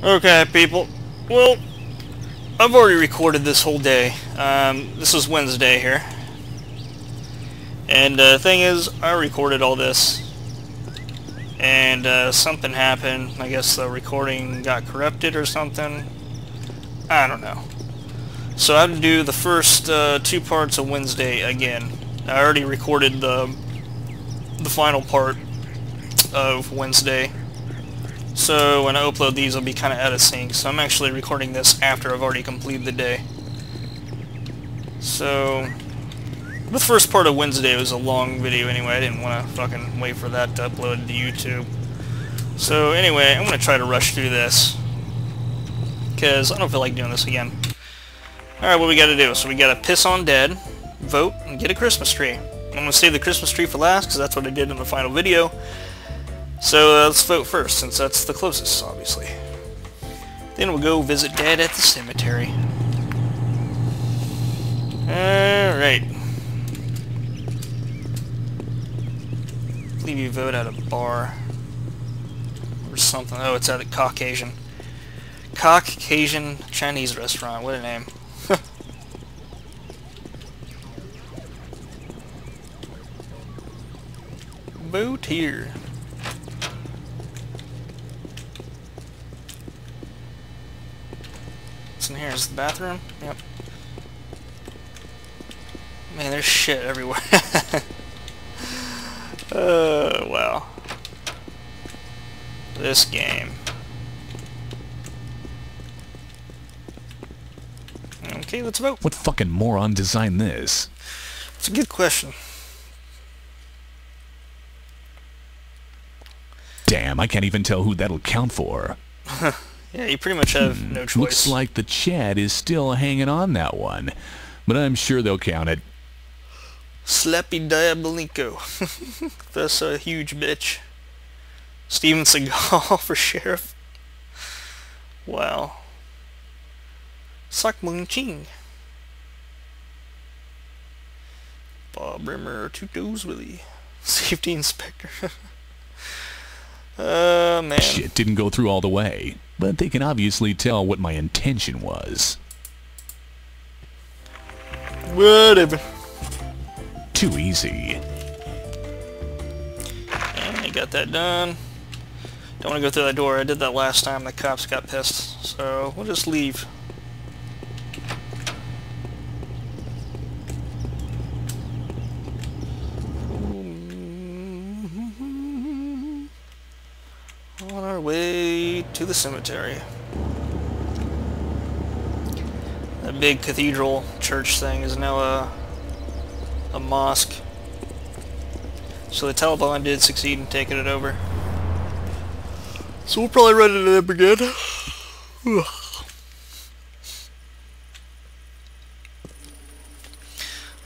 Okay, people. Well, I've already recorded this whole day. Um, this is Wednesday here. And the uh, thing is, I recorded all this. And uh, something happened. I guess the recording got corrupted or something. I don't know. So I have to do the first uh, two parts of Wednesday again. I already recorded the the final part of Wednesday. So when I upload these, I'll be kind of out of sync. So I'm actually recording this after I've already completed the day. So the first part of Wednesday was a long video anyway. I didn't want to fucking wait for that to upload to YouTube. So anyway, I'm going to try to rush through this. Because I don't feel like doing this again. Alright, what we got to do? So we got to piss on dead, vote, and get a Christmas tree. I'm going to save the Christmas tree for last because that's what I did in the final video. So uh, let's vote first, since that's the closest, obviously. Then we'll go visit Dad at the cemetery. Alright. believe you vote at a bar. Or something. Oh, it's at a Caucasian. Caucasian Chinese restaurant. What a name. Vote here. in here? Is the bathroom? Yep. Man, there's shit everywhere. uh, wow. This game. Okay, let's vote. What fucking moron designed this? It's a good question. Damn, I can't even tell who that'll count for. Yeah, you pretty much have no choice. Looks like the Chad is still hanging on that one, but I'm sure they'll count it. Slappy Diabolico. That's a huge bitch. Steven Seagal for sheriff. Wow. Sak Mung Ching. Bob Rimmer, Two Toes Willie. Safety Inspector. uh, man. Shit didn't go through all the way but they can obviously tell what my intention was. Whatever. Too easy. I got that done. Don't want to go through that door. I did that last time. The cops got pissed. So we'll just leave. On our way to the cemetery. That big cathedral church thing is now a, a mosque. So the Taliban did succeed in taking it over. So we'll probably run into them again.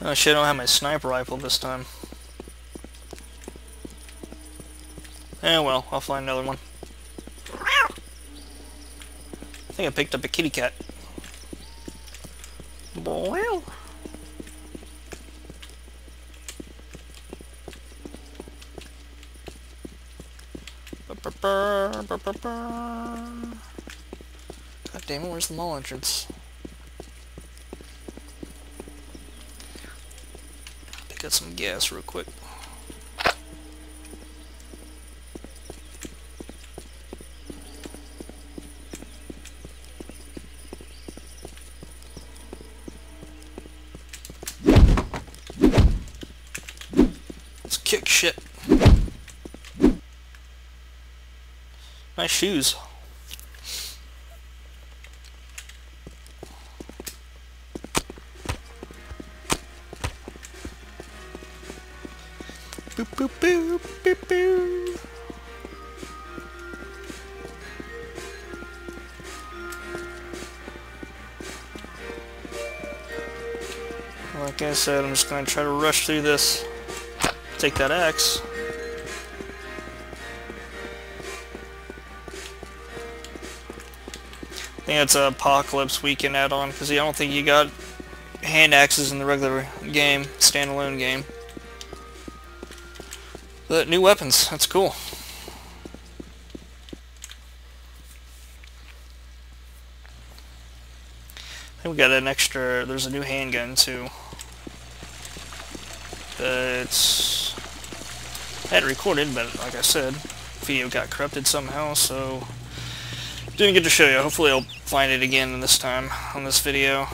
oh shit, I don't have my sniper rifle this time. Eh, well, I'll find another one. I think I picked up a kitty cat. Well. God damn it, where's the mall entrance? Pick up some gas real quick. kick shit. Nice shoes. Boop, boop, boop, boop, boop. Like I said, I'm just going to try to rush through this take that X. I think that's a Apocalypse Weekend add-on, because I don't think you got hand axes in the regular game, standalone game. But new weapons, that's cool. And we got an extra, there's a new handgun too. It's, I had recorded, but like I said, video got corrupted somehow, so didn't get to show you. Hopefully I'll find it again this time on this video.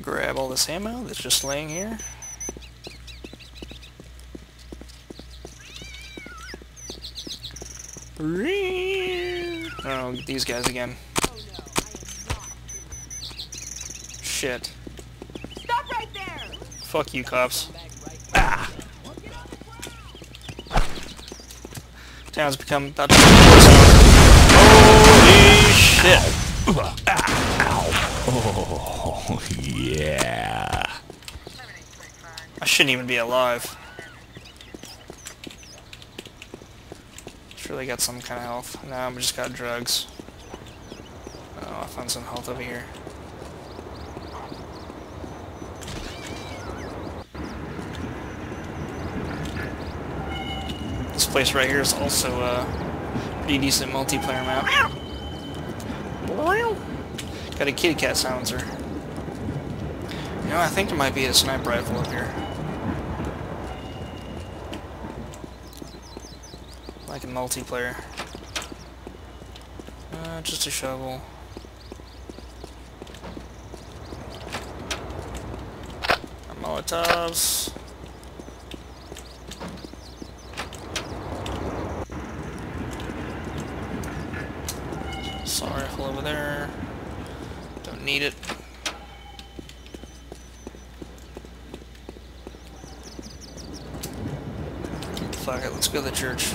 Grab all this ammo that's just laying here. Oh, these guys again. Shit. Stop right there! Fuck you, cops. Ah! Town's become about to Holy shit! Oh, yeah. I shouldn't even be alive. Surely got some kind of health. No, I just got drugs. Oh, I found some health over here. This place right here is also a pretty decent multiplayer map. Got a kitty cat silencer. You know, I think there might be a sniper rifle up here. Like a multiplayer. Uh, just a shovel. Molotovs. Rifle over there. Don't need it. Fuck it, let's go to the church.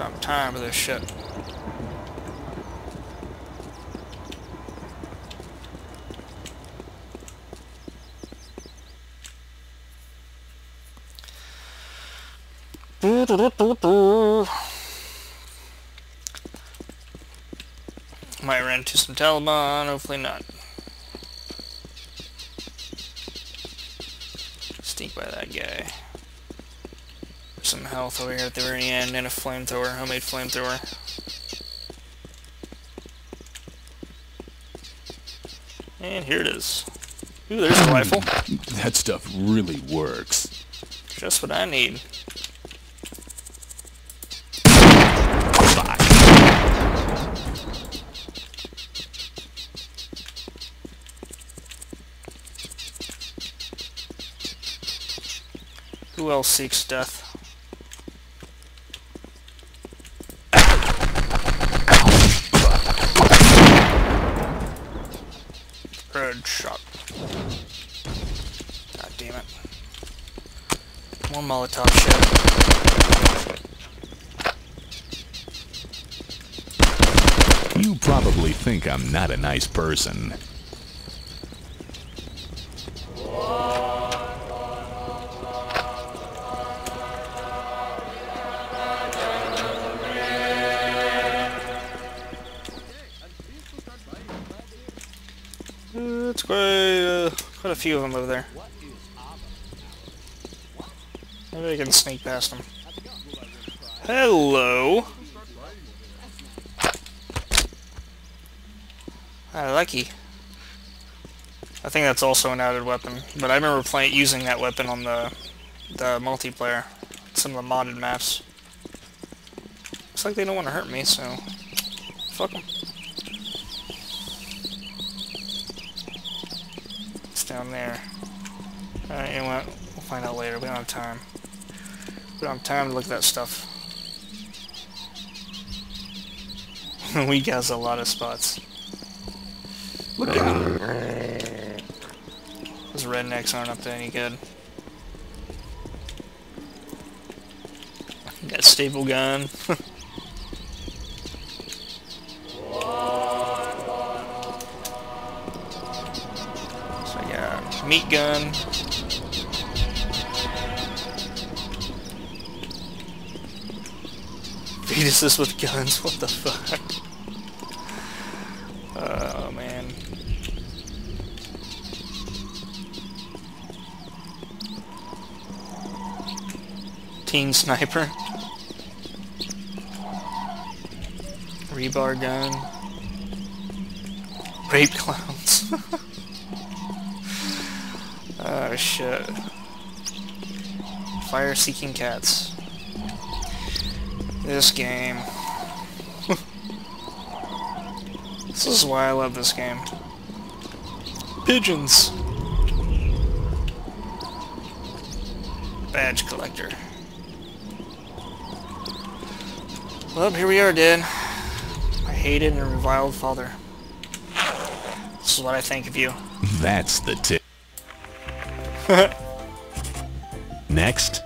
I'm tired of this shit. Might run into some Taliban, hopefully not. Stink by that guy. Some health over here at the very end and a flamethrower, homemade flamethrower. And here it is. Ooh, there's a rifle. That stuff really works. Just what I need. Who else seeks death? Red shot. God damn it. More Molotov shit. You probably think I'm not a nice person. It's quite, uh, quite a few of them over there. Maybe I can sneak past them. Hello! Ah, lucky. I think that's also an added weapon, but I remember playing using that weapon on the the multiplayer, some of the modded maps. Looks like they don't want to hurt me, so fuck them. Down there. Alright, you know what? We'll find out later. We don't have time. We don't have time to look at that stuff. we got a lot of spots. Look out. Those rednecks aren't up to any good. Got staple gun. meat gun. Fetuses with guns, what the fuck? Oh man. Teen sniper. Rebar gun. Rape clowns. oh shit. Fire-seeking cats. This game. this is why I love this game. Pigeons. Badge collector. Well, here we are, Dad. My hated and reviled father. This is what I think of you. That's the tip. Next.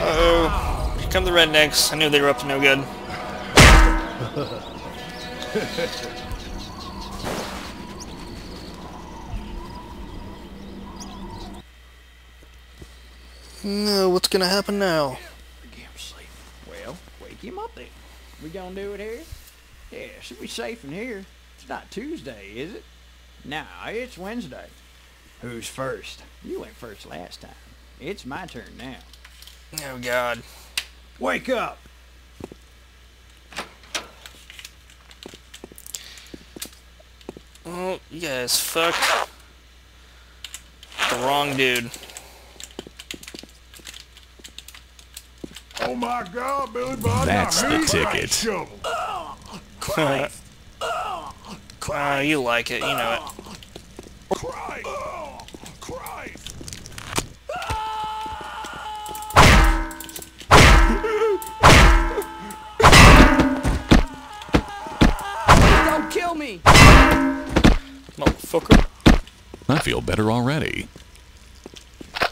Uh-oh. Here come the rednecks. I knew they were up to no good. no, what's gonna happen now? Get him sleep. Well, wake him up then. We gonna do it here? Yeah, should be safe in here. It's not Tuesday, is it? Nah, it's Wednesday. Who's first? You went first last time. It's my turn now. Oh god. Wake up! Oh, you guys fucked the wrong dude. Oh my God, Billy Bob! That's the ticket. shovel. Ah, you like it, you know it. Christ! Christ! Don't kill me! Motherfucker. I feel better already.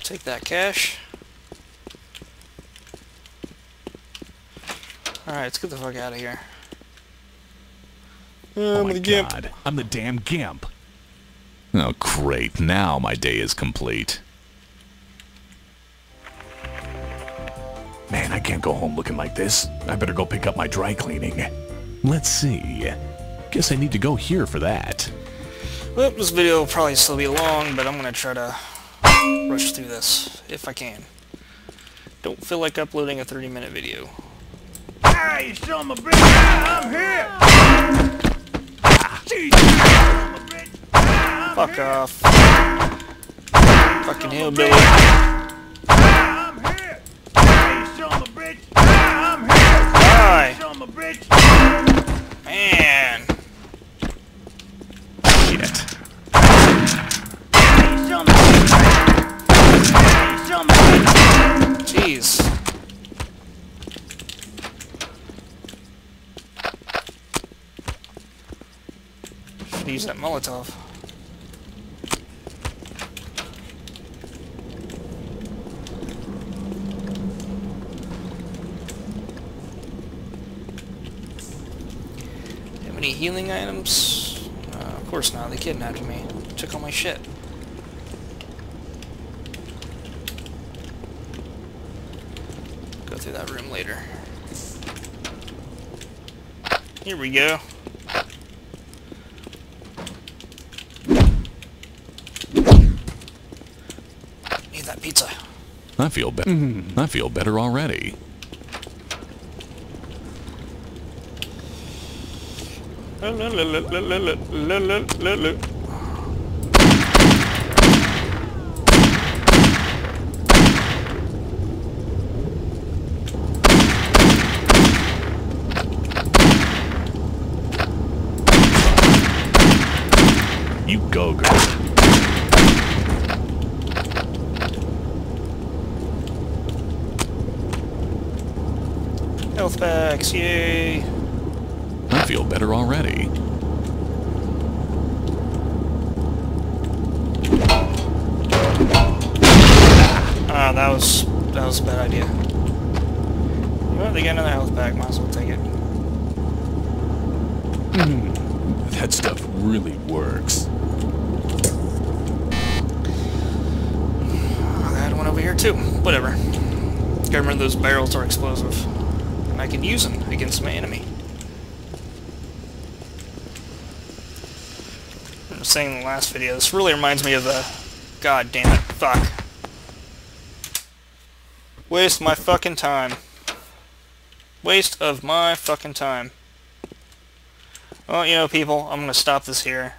Take that cash. Alright, let's get the fuck out of here. Oh my god, I'm the damn gimp. Oh great, now my day is complete. Man, I can't go home looking like this. I better go pick up my dry cleaning. Let's see. Guess I need to go here for that. Well, this video will probably still be long, but I'm gonna try to rush through this, if I can. Don't feel like uploading a 30 minute video. Hey, you son of a bitch! I'm here! Jesus! son of a bitch! I'm Fuck here! off. Fucking hillbilly. I'm here! Hey, you son of a bitch! I'm here! Die! Son of a bitch! Man! Shit. Hey, you son of a bitch! Hey, you son of a bitch! Jeez. Should use that Molotov. Have any healing items? Uh, of course not. They kidnapped me. Took all my shit. Go through that room later. Here we go. Need that pizza. I feel better. I feel better already. You go, girl. Packs, yay! I feel better already. Ah, that was that was a bad idea. You know? They get another health pack. Might as well take it. That stuff really works. I had one over here too. Whatever. Gotta remember those barrels are explosive, I can use them against my enemy. I was saying in the last video, this really reminds me of the God damn it. Fuck. Waste my fucking time. Waste of my fucking time. Well, you know, people, I'm gonna stop this here.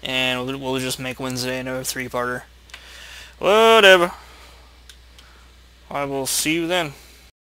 And we'll, we'll just make Wednesday another three-parter. Whatever. I will see you then.